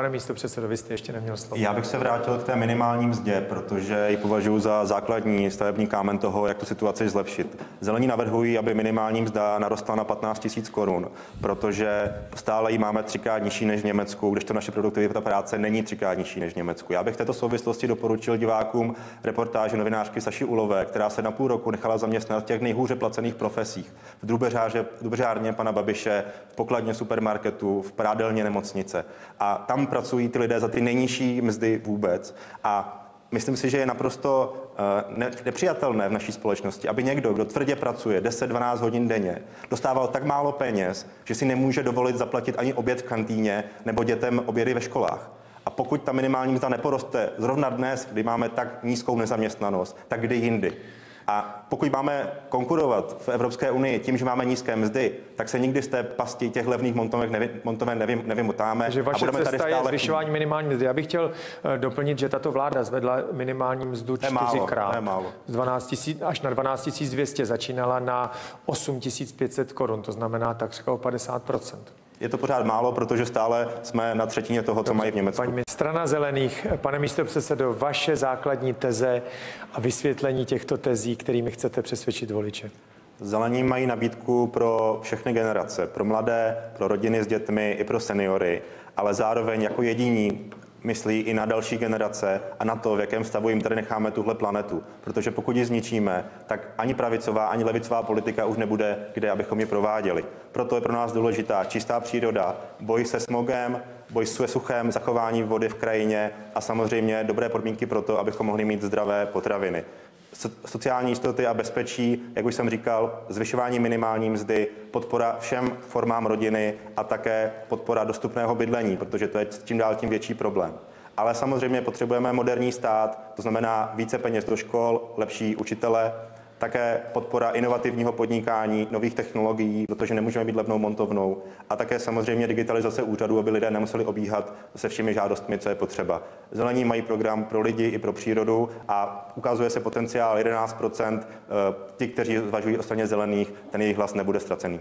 Pane místo předsedo, vy jste ještě neměl slovo. Já bych se vrátil k té minimální mzdě, protože ji považuji za základní stavební kámen toho, jak tu situaci zlepšit. Zelení navrhují, aby minimální mzda narostla na 15 000 korun, protože stále ji máme třikrát nižší než v Německu, když to naše produktivita práce není třikrát nižší než v Německu. Já bych v této souvislosti doporučil divákům reportáže novinářky Saši Ulové, která se na půl roku nechala zaměstnat v těch nejhůře placených profesích. V drubeřárně pana Babiše, v pokladně supermarketu, v prádelně nemocnice. A tam pracují ty lidé za ty nejnižší mzdy vůbec. A myslím si, že je naprosto eh, nepřijatelné v naší společnosti, aby někdo, kdo tvrdě pracuje 10-12 hodin denně, dostával tak málo peněz, že si nemůže dovolit zaplatit ani oběd v kantýně nebo dětem obědy ve školách. A pokud ta minimální mzda neporoste zrovna dnes, kdy máme tak nízkou nezaměstnanost, tak kdy jindy. A pokud máme konkurovat v Evropské unii tím, že máme nízké mzdy, tak se nikdy z té pasti těch levných montovek nevy, montoven nevy, nevymotáme. Takže vaše a budeme cesta tady stále... je zvyšování minimální mzdy. Já bych chtěl uh, doplnit, že tato vláda zvedla minimální mzdu čtyřikrát. Z 12 000 až na 12 200 začínala na 8 500 korun, to znamená takřka o 50 je to pořád málo, protože stále jsme na třetině toho, co mají v Německu. Paní strana zelených, pane místo předsedo, vaše základní teze a vysvětlení těchto tezí, kterými chcete přesvědčit voliče. Zelení mají nabídku pro všechny generace, pro mladé, pro rodiny s dětmi i pro seniory, ale zároveň jako jediní myslí i na další generace a na to, v jakém stavu jim tady necháme tuhle planetu. Protože pokud ji zničíme, tak ani pravicová, ani levicová politika už nebude, kde abychom ji prováděli. Proto je pro nás důležitá čistá příroda, boj se smogem, boj se suchem, zachování vody v krajině a samozřejmě dobré podmínky pro to, abychom mohli mít zdravé potraviny sociální jistoty a bezpečí, jak už jsem říkal, zvyšování minimální mzdy, podpora všem formám rodiny a také podpora dostupného bydlení, protože to je čím dál tím větší problém. Ale samozřejmě potřebujeme moderní stát, to znamená více peněz do škol, lepší učitele, také podpora inovativního podnikání, nových technologií, protože nemůžeme být levnou montovnou a také samozřejmě digitalizace úřadů, aby lidé nemuseli obíhat se všemi žádostmi, co je potřeba. Zelení mají program pro lidi i pro přírodu a ukazuje se potenciál 11% Ti, kteří zvažují o straně zelených, ten jejich hlas nebude ztracený.